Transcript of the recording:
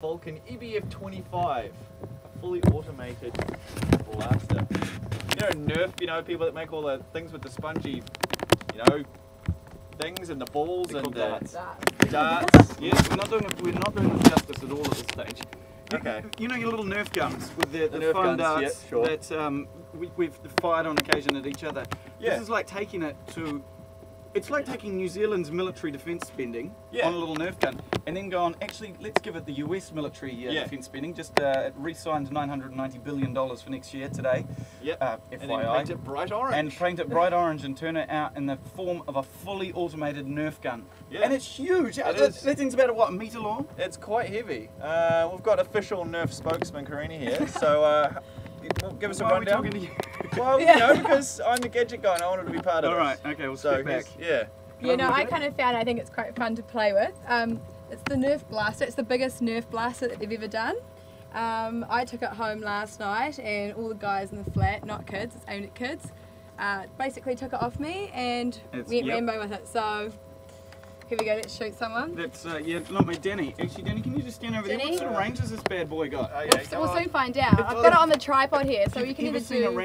Vulcan E EBF-25, a fully automated blaster. You know Nerf, you know, people that make all the things with the spongy, you know, things and the balls They're and called the darts. darts. Yes, we're not doing it, we're not doing it justice at all at this stage. You- Okay. You know your little Nerf guns with the, The the, Nerf foam guns, yeah, darts sure. that um, we, we've fired on occasion at each other. Yeah. This is like taking it to. It's like taking New Zealand's military defence spending Yeah. on a little Nerf gun, and then going, actually, let's give it the US military uh, Yeah. defence spending. Just uh, it re-signed 990 billion dollars for next year today. Yep. Uh, and then paint it bright orange. and paint it bright orange and turn it out in the form of a fully automated Nerf gun. Yeah. And it's huge. It that, is. that thing's about what a meter long. It's quite heavy. Uh, we've got official Nerf spokesman Karini here, so uh, give us a Why we rundown. Talking to you? Well, Yeah. you know, because I'm the gadget guy and I wanted to be part of All it. right. Okay. We'll So step back. yeah. You know, Can I I look at kind of found I think it's quite fun to play with. Um, it's the Nerf blaster. It's the biggest Nerf blaster that they've ever done. Um, I took it home last night, and all the guys in the flat, not kids, it's aimed at kids, uh, basically took it off me and It's- went yep. rainbow with it. So here we go. Let's shoot someone. That's uh, yeah, not me, Danny. Actually, Danny, can you just stand over there? What sort of range has this bad boy got? Oh, yeah, We'll, come we'll soon find out. I've got it on the tripod here, so you can Ever either seen a do.